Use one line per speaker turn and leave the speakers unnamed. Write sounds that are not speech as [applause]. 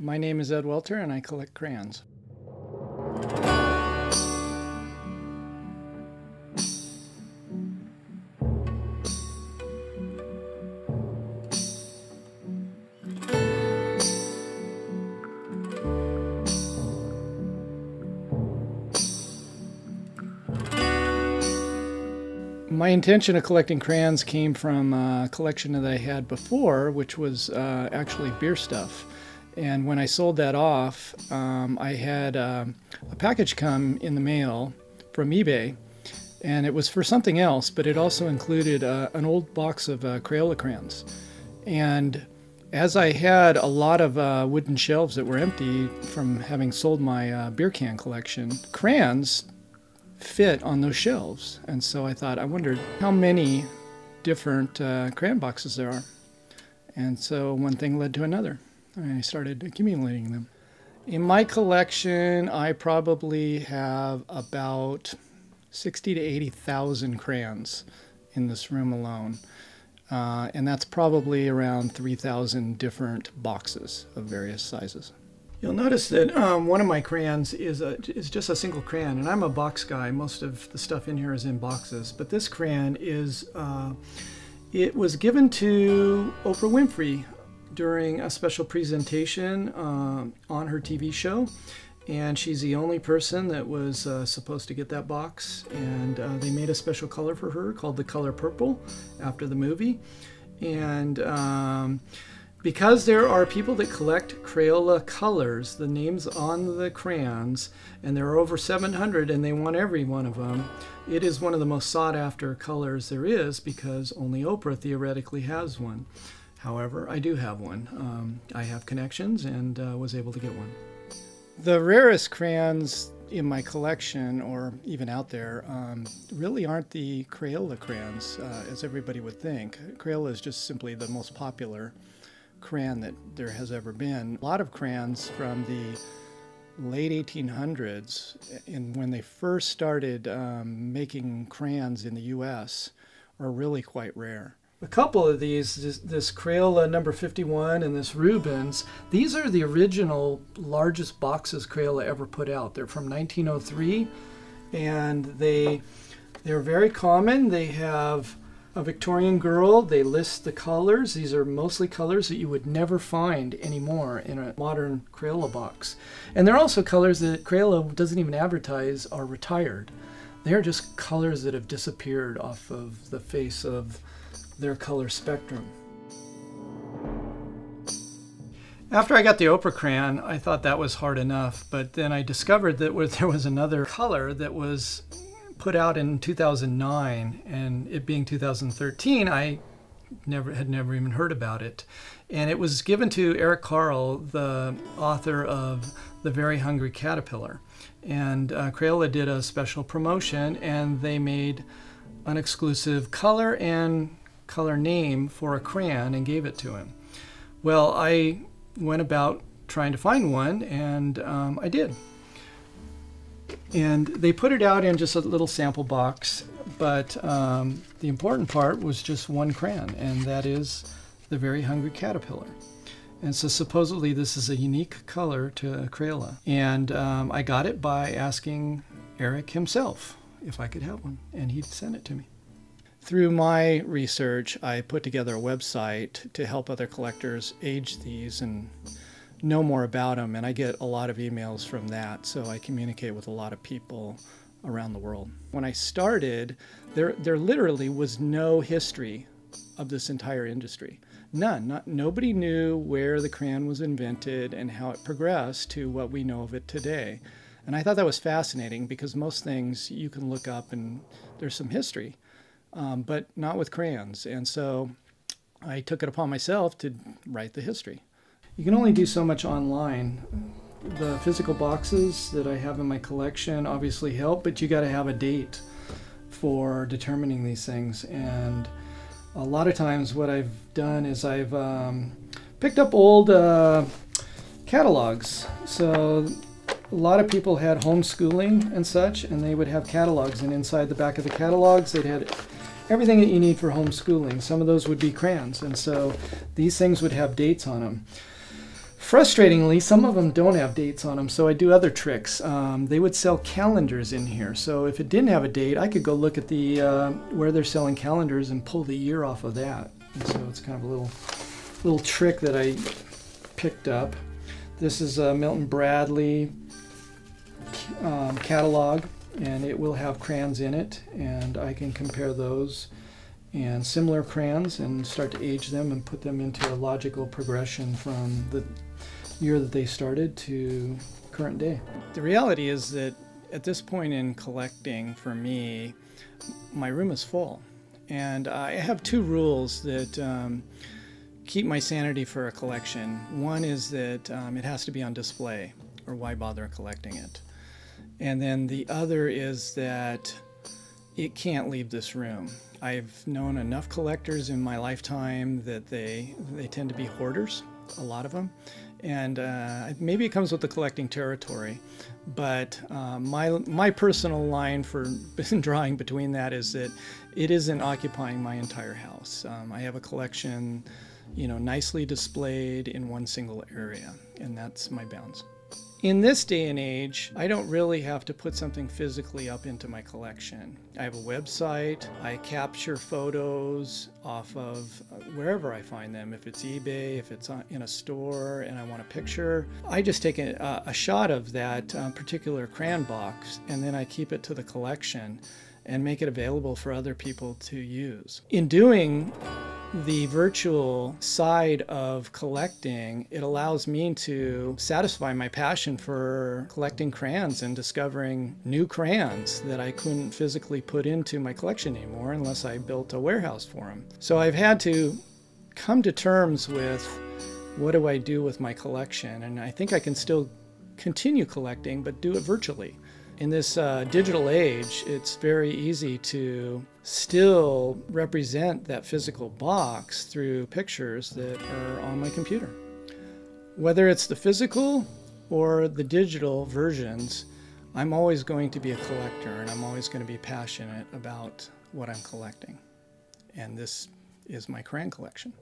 My name is Ed Welter and I collect crayons. My intention of collecting crayons came from a collection that I had before, which was uh, actually beer stuff. And when I sold that off, um, I had uh, a package come in the mail from eBay, and it was for something else, but it also included uh, an old box of uh, Crayola crayons. And as I had a lot of uh, wooden shelves that were empty from having sold my uh, beer can collection, crayons fit on those shelves. And so I thought, I wondered how many different uh, crayon boxes there are. And so one thing led to another. I started accumulating them. In my collection, I probably have about 60 to 80,000 crayons in this room alone. Uh, and that's probably around 3,000 different boxes of various sizes. You'll notice that um, one of my crayons is, a, is just a single crayon, and I'm a box guy. Most of the stuff in here is in boxes, but this crayon is, uh, it was given to Oprah Winfrey during a special presentation uh, on her TV show, and she's the only person that was uh, supposed to get that box, and uh, they made a special color for her called the color purple after the movie, and um, because there are people that collect Crayola colors, the names on the crayons, and there are over 700 and they want every one of them, it is one of the most sought after colors there is because only Oprah theoretically has one. However, I do have one. Um, I have connections and uh, was able to get one. The rarest crayons in my collection, or even out there, um, really aren't the Crayola crayons, uh, as everybody would think. Crayola is just simply the most popular crayon that there has ever been. A lot of crayons from the late 1800s, and when they first started um, making crayons in the U.S., are really quite rare. A couple of these, this, this, Crayola number 51 and this Rubens, these are the original largest boxes Crayola ever put out. They're from 1903, and they they're very common. They have a Victorian girl. They list the colors. These are mostly colors that you would never find anymore in a modern Crayola box. And they're also colors that Crayola doesn't even advertise are retired. They're just colors that have disappeared off of the face of their color spectrum. After I got the Oprah crayon, I thought that was hard enough, but then I discovered that [laughs] there was another color that was put out in 2009, and it being 2013, I never had never even heard about it. And it was given to Eric Carle, the author of The Very Hungry Caterpillar. And uh, Crayola did a special promotion, and they made an exclusive color and color name for a crayon and gave it to him. Well, I went about trying to find one, and um, I did. And they put it out in just a little sample box, but um, the important part was just one crayon, and that is the Very Hungry Caterpillar. And so supposedly this is a unique color to Crayola. And um, I got it by asking Eric himself if I could have one, and he sent it to me. Through my research, I put together a website to help other collectors age these and know more about them, and I get a lot of emails from that, so I communicate with a lot of people around the world. When I started, there, there literally was no history of this entire industry. None. Not, nobody knew where the crayon was invented and how it progressed to what we know of it today. And I thought that was fascinating because most things you can look up and there's some history, um, but not with crayons. And so I took it upon myself to write the history. You can only do so much online. The physical boxes that I have in my collection obviously help, but you got to have a date for determining these things. And a lot of times, what I've done is I've um, picked up old uh, catalogs. So a lot of people had homeschooling and such, and they would have catalogs, and inside the back of the catalogs, they'd had everything that you need for homeschooling. Some of those would be crayons, and so these things would have dates on them. Frustratingly, some of them don't have dates on them, so I do other tricks. Um, they would sell calendars in here, so if it didn't have a date, I could go look at the uh, where they're selling calendars and pull the year off of that. And so it's kind of a little little trick that I picked up. This is a Milton Bradley um, catalog, and it will have crayons in it, and I can compare those and similar crayons and start to age them and put them into a logical progression from the year that they started to current day. The reality is that at this point in collecting for me, my room is full. And I have two rules that um, keep my sanity for a collection. One is that um, it has to be on display, or why bother collecting it? And then the other is that it can't leave this room. I've known enough collectors in my lifetime that they they tend to be hoarders, a lot of them, and uh, maybe it comes with the collecting territory. But uh, my my personal line for [laughs] drawing between that is that it isn't occupying my entire house. Um, I have a collection, you know, nicely displayed in one single area, and that's my bounds. In this day and age, I don't really have to put something physically up into my collection. I have a website, I capture photos off of uh, wherever I find them. If it's eBay, if it's in a store and I want a picture, I just take a, a shot of that uh, particular crayon box and then I keep it to the collection and make it available for other people to use. In doing the virtual side of collecting, it allows me to satisfy my passion for collecting crayons and discovering new crayons that I couldn't physically put into my collection anymore unless I built a warehouse for them. So I've had to come to terms with what do I do with my collection, and I think I can still continue collecting, but do it virtually in this uh, digital age, it's very easy to still represent that physical box through pictures that are on my computer. Whether it's the physical or the digital versions, I'm always going to be a collector and I'm always going to be passionate about what I'm collecting. And this is my crayon collection.